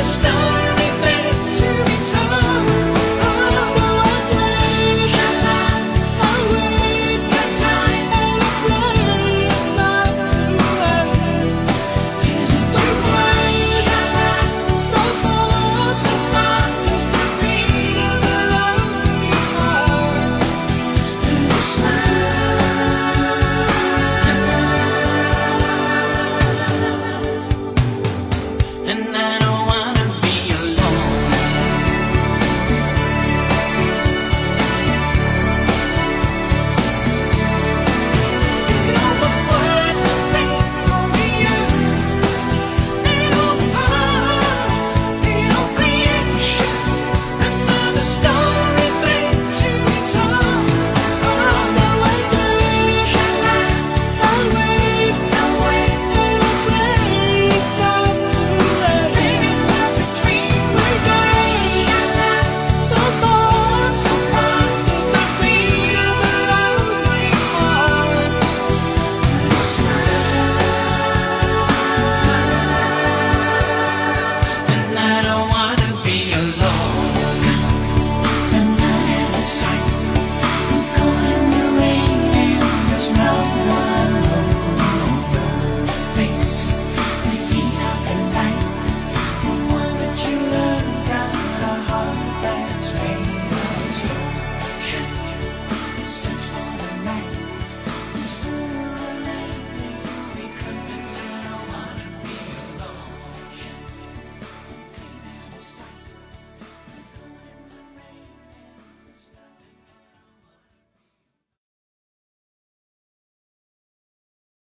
the stars.